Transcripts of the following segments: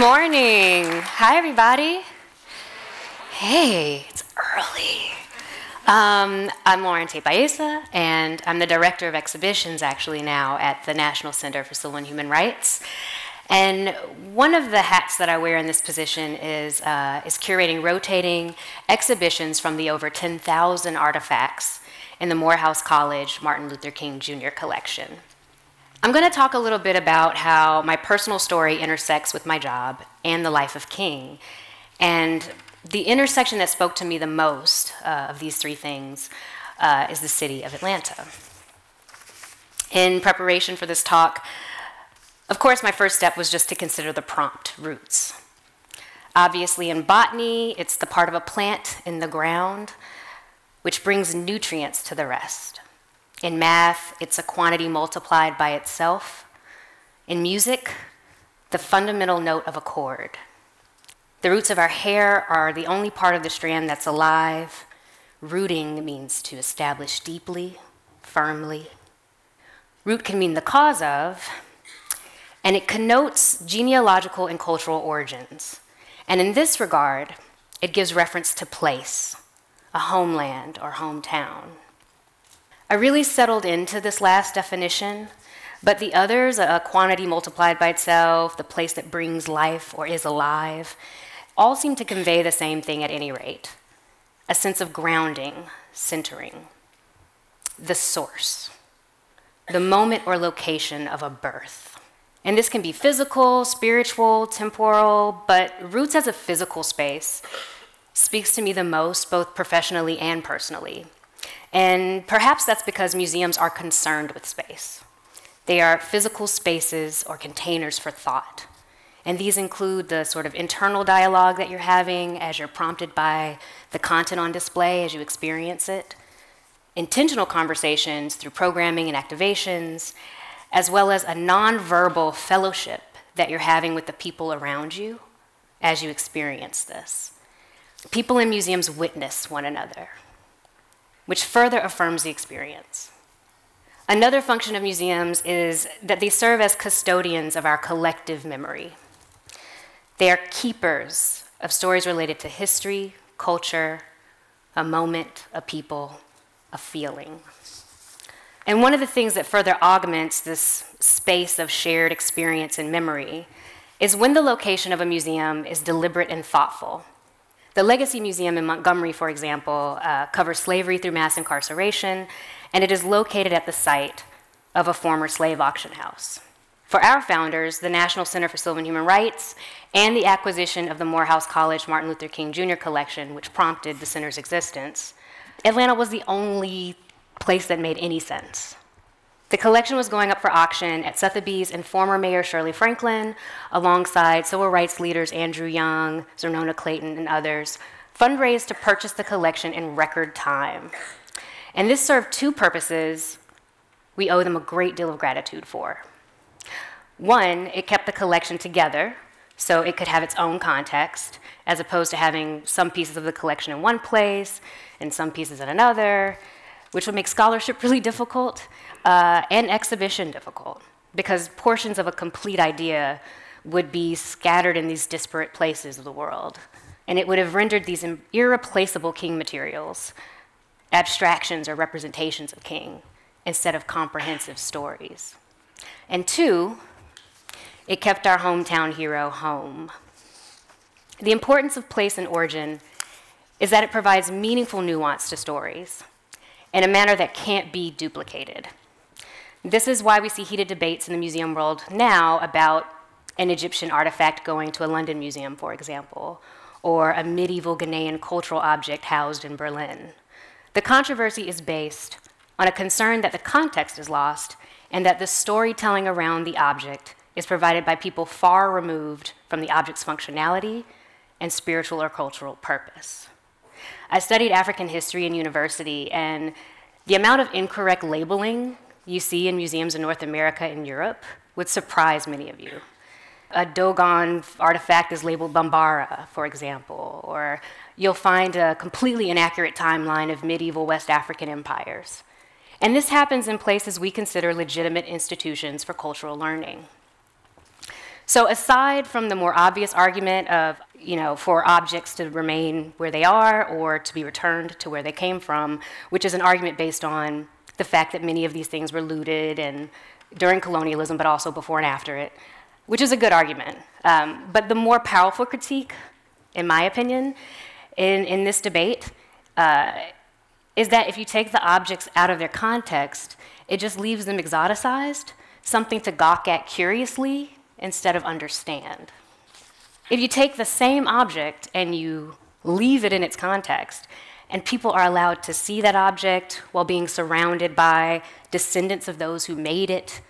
Good morning. Hi, everybody. Hey, it's early. Um, I'm Lauren Tate Baeza, and I'm the director of exhibitions actually now at the National Center for Civil and Human Rights. And one of the hats that I wear in this position is, uh, is curating rotating exhibitions from the over 10,000 artifacts in the Morehouse College Martin Luther King Jr. collection. I'm going to talk a little bit about how my personal story intersects with my job and the life of King. And the intersection that spoke to me the most uh, of these three things uh, is the city of Atlanta. In preparation for this talk, of course, my first step was just to consider the prompt roots. Obviously, in botany, it's the part of a plant in the ground which brings nutrients to the rest. In math, it's a quantity multiplied by itself. In music, the fundamental note of a chord. The roots of our hair are the only part of the strand that's alive. Rooting means to establish deeply, firmly. Root can mean the cause of, and it connotes genealogical and cultural origins. And in this regard, it gives reference to place, a homeland or hometown. I really settled into this last definition, but the others, a quantity multiplied by itself, the place that brings life or is alive, all seem to convey the same thing at any rate a sense of grounding, centering, the source, the moment or location of a birth. And this can be physical, spiritual, temporal, but roots as a physical space speaks to me the most, both professionally and personally. And perhaps that's because museums are concerned with space. They are physical spaces or containers for thought. And these include the sort of internal dialogue that you're having as you're prompted by the content on display as you experience it, intentional conversations through programming and activations, as well as a nonverbal fellowship that you're having with the people around you as you experience this. People in museums witness one another, which further affirms the experience. Another function of museums is that they serve as custodians of our collective memory. They are keepers of stories related to history, culture, a moment, a people, a feeling. And one of the things that further augments this space of shared experience and memory is when the location of a museum is deliberate and thoughtful. The Legacy Museum in Montgomery, for example, uh, covers slavery through mass incarceration, and it is located at the site of a former slave auction house. For our founders, the National Center for Civil and Human Rights, and the acquisition of the Morehouse College Martin Luther King Jr. collection, which prompted the center's existence, Atlanta was the only place that made any sense. The collection was going up for auction at Sotheby's and former Mayor Shirley Franklin, alongside civil rights leaders Andrew Young, Xernona Clayton, and others, fundraised to purchase the collection in record time. And this served two purposes we owe them a great deal of gratitude for. One, it kept the collection together so it could have its own context, as opposed to having some pieces of the collection in one place and some pieces in another, which would make scholarship really difficult uh, and exhibition difficult because portions of a complete idea would be scattered in these disparate places of the world. And it would have rendered these irreplaceable king materials abstractions or representations of king instead of comprehensive stories. And two, it kept our hometown hero home. The importance of place and origin is that it provides meaningful nuance to stories in a manner that can't be duplicated. This is why we see heated debates in the museum world now about an Egyptian artifact going to a London museum, for example, or a medieval Ghanaian cultural object housed in Berlin. The controversy is based on a concern that the context is lost and that the storytelling around the object is provided by people far removed from the object's functionality and spiritual or cultural purpose. I studied African history in university, and the amount of incorrect labeling you see in museums in North America and Europe would surprise many of you. A Dogon artifact is labeled Bambara, for example, or you'll find a completely inaccurate timeline of medieval West African empires. And this happens in places we consider legitimate institutions for cultural learning. So aside from the more obvious argument of, you know, for objects to remain where they are or to be returned to where they came from, which is an argument based on the fact that many of these things were looted and during colonialism, but also before and after it, which is a good argument. Um, but the more powerful critique, in my opinion, in, in this debate, uh, is that if you take the objects out of their context, it just leaves them exoticized, something to gawk at curiously instead of understand. If you take the same object and you leave it in its context, and people are allowed to see that object while being surrounded by descendants of those who made it,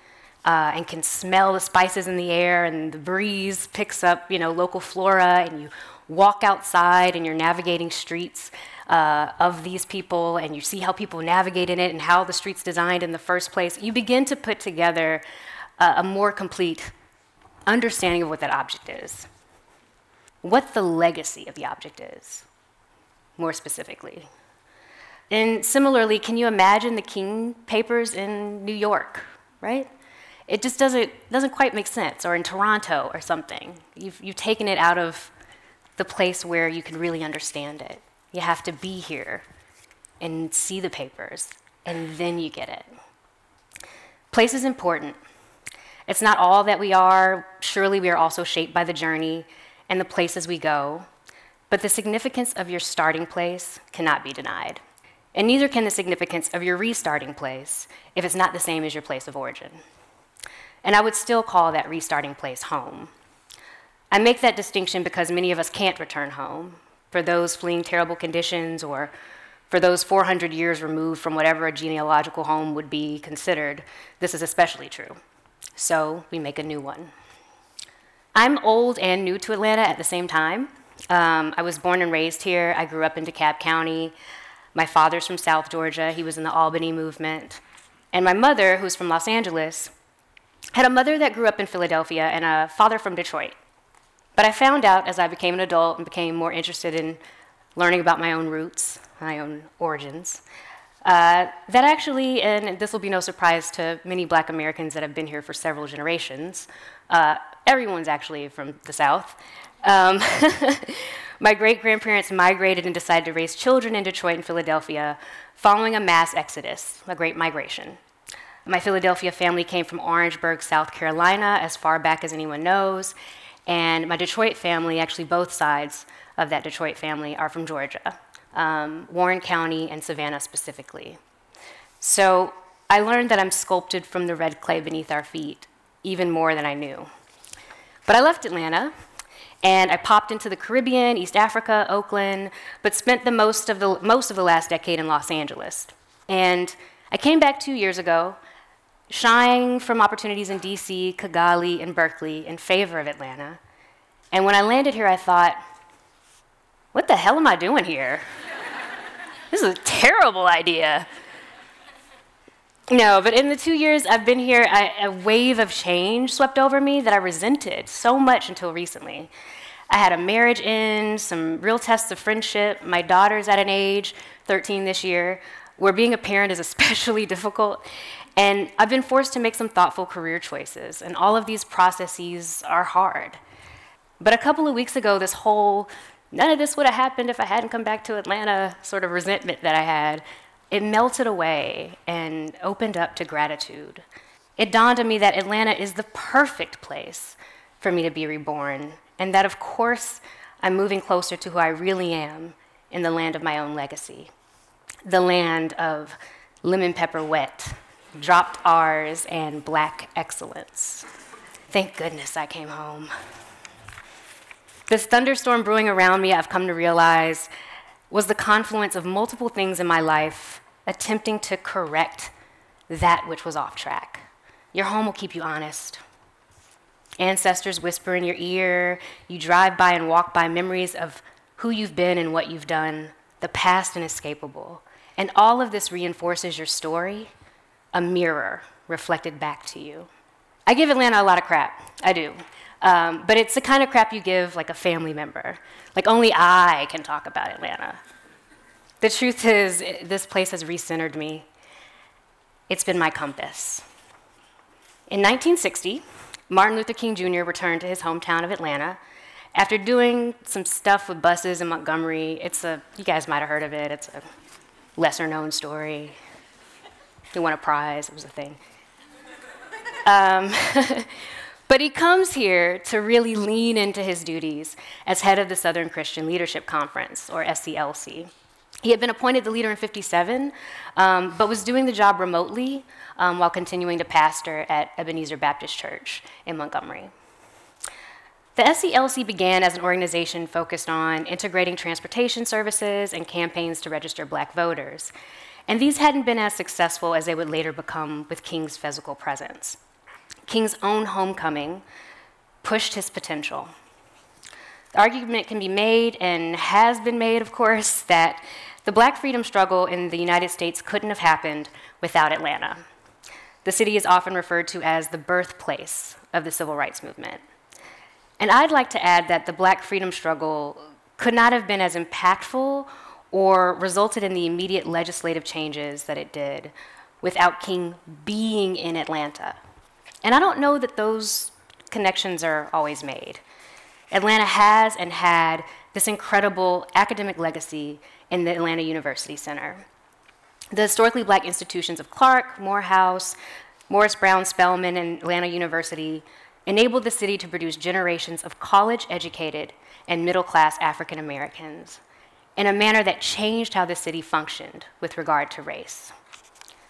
uh, and can smell the spices in the air, and the breeze picks up, you know, local flora, and you walk outside and you're navigating streets uh, of these people, and you see how people navigate in it and how the street's designed in the first place. You begin to put together uh, a more complete understanding of what that object is, what the legacy of the object is, more specifically. And similarly, can you imagine the King papers in New York, right? It just doesn't, doesn't quite make sense, or in Toronto or something. You've, you've taken it out of the place where you can really understand it. You have to be here and see the papers, and then you get it. Place is important. It's not all that we are. Surely we are also shaped by the journey and the places we go. But the significance of your starting place cannot be denied. And neither can the significance of your restarting place if it's not the same as your place of origin. And I would still call that restarting place home. I make that distinction because many of us can't return home. For those fleeing terrible conditions or for those 400 years removed from whatever a genealogical home would be considered, this is especially true so we make a new one. I'm old and new to Atlanta at the same time. Um, I was born and raised here. I grew up in DeKalb County. My father's from South Georgia. He was in the Albany movement. And my mother, who's from Los Angeles, had a mother that grew up in Philadelphia and a father from Detroit. But I found out as I became an adult and became more interested in learning about my own roots, my own origins, uh, that actually, and this will be no surprise to many black Americans that have been here for several generations, uh, everyone's actually from the South. Um, my great grandparents migrated and decided to raise children in Detroit and Philadelphia following a mass exodus, a great migration. My Philadelphia family came from Orangeburg, South Carolina, as far back as anyone knows, and my Detroit family, actually both sides of that Detroit family, are from Georgia um, Warren County and Savannah specifically. So I learned that I'm sculpted from the red clay beneath our feet, even more than I knew. But I left Atlanta and I popped into the Caribbean, East Africa, Oakland, but spent the most of the, most of the last decade in Los Angeles. And I came back two years ago, shying from opportunities in DC, Kigali, and Berkeley in favor of Atlanta. And when I landed here, I thought, what the hell am I doing here? this is a terrible idea. No, but in the two years I've been here, I, a wave of change swept over me that I resented so much until recently. I had a marriage end, some real tests of friendship. My daughter's at an age, 13 this year, where being a parent is especially difficult. And I've been forced to make some thoughtful career choices, and all of these processes are hard. But a couple of weeks ago, this whole none of this would have happened if I hadn't come back to Atlanta sort of resentment that I had. It melted away and opened up to gratitude. It dawned on me that Atlanta is the perfect place for me to be reborn, and that, of course, I'm moving closer to who I really am in the land of my own legacy. The land of lemon pepper wet, dropped R's, and black excellence. Thank goodness I came home. This thunderstorm brewing around me, I've come to realize, was the confluence of multiple things in my life attempting to correct that which was off track. Your home will keep you honest. Ancestors whisper in your ear. You drive by and walk by memories of who you've been and what you've done, the past inescapable. And all of this reinforces your story, a mirror reflected back to you. I give Atlanta a lot of crap. I do. Um, but it's the kind of crap you give like a family member. Like only I can talk about Atlanta. The truth is, this place has recentered me. It's been my compass. In 1960, Martin Luther King Jr. returned to his hometown of Atlanta. After doing some stuff with buses in Montgomery, it's a, you guys might have heard of it, it's a lesser known story. He won a prize, it was a thing. Um, but he comes here to really lean into his duties as head of the Southern Christian Leadership Conference, or SCLC. He had been appointed the leader in 57, um, but was doing the job remotely um, while continuing to pastor at Ebenezer Baptist Church in Montgomery. The SCLC began as an organization focused on integrating transportation services and campaigns to register black voters. And these hadn't been as successful as they would later become with King's physical presence. King's own homecoming pushed his potential. The argument can be made, and has been made, of course, that the black freedom struggle in the United States couldn't have happened without Atlanta. The city is often referred to as the birthplace of the civil rights movement. And I'd like to add that the black freedom struggle could not have been as impactful or resulted in the immediate legislative changes that it did without King being in Atlanta. And I don't know that those connections are always made. Atlanta has and had this incredible academic legacy in the Atlanta University Center. The historically black institutions of Clark, Morehouse, Morris Brown Spelman, and Atlanta University enabled the city to produce generations of college educated and middle class African Americans in a manner that changed how the city functioned with regard to race.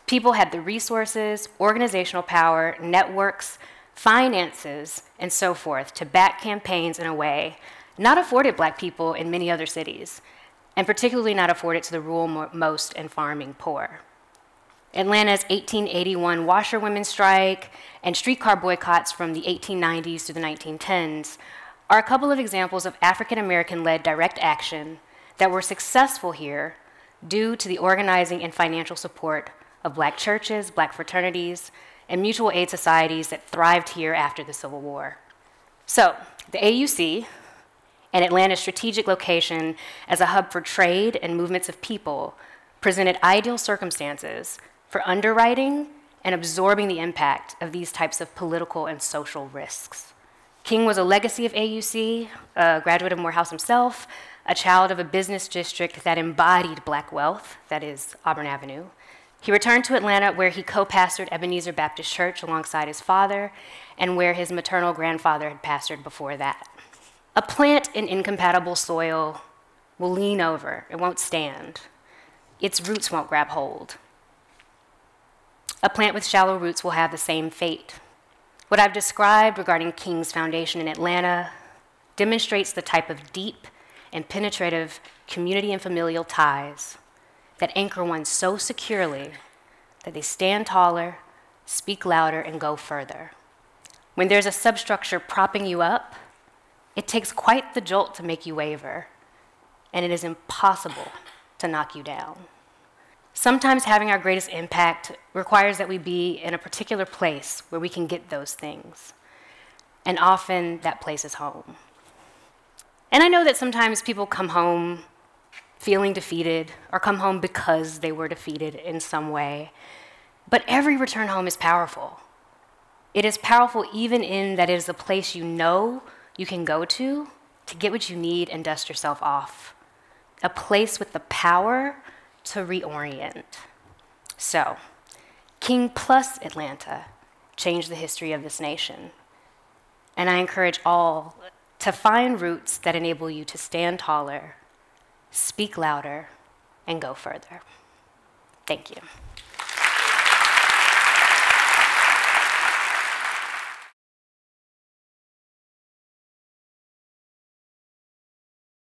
People had the resources, organizational power, networks, finances, and so forth to back campaigns in a way not afforded black people in many other cities, and particularly not afforded to the rural most and farming poor. Atlanta's 1881 washerwomen strike and streetcar boycotts from the 1890s to the 1910s are a couple of examples of African American led direct action that were successful here due to the organizing and financial support of black churches, black fraternities, and mutual aid societies that thrived here after the Civil War. So, the AUC, and Atlanta's strategic location as a hub for trade and movements of people presented ideal circumstances for underwriting and absorbing the impact of these types of political and social risks. King was a legacy of AUC, a graduate of Morehouse himself, a child of a business district that embodied black wealth, that is, Auburn Avenue. He returned to Atlanta where he co pastored Ebenezer Baptist Church alongside his father and where his maternal grandfather had pastored before that. A plant in incompatible soil will lean over, it won't stand. Its roots won't grab hold. A plant with shallow roots will have the same fate. What I've described regarding King's Foundation in Atlanta demonstrates the type of deep and penetrative community and familial ties that anchor one so securely that they stand taller, speak louder, and go further. When there's a substructure propping you up, it takes quite the jolt to make you waver, and it is impossible to knock you down. Sometimes having our greatest impact requires that we be in a particular place where we can get those things. And often that place is home. And I know that sometimes people come home feeling defeated or come home because they were defeated in some way. But every return home is powerful. It is powerful even in that it is a place you know you can go to to get what you need and dust yourself off. A place with the power to reorient. So, King plus Atlanta changed the history of this nation. And I encourage all to find roots that enable you to stand taller, speak louder, and go further. Thank you.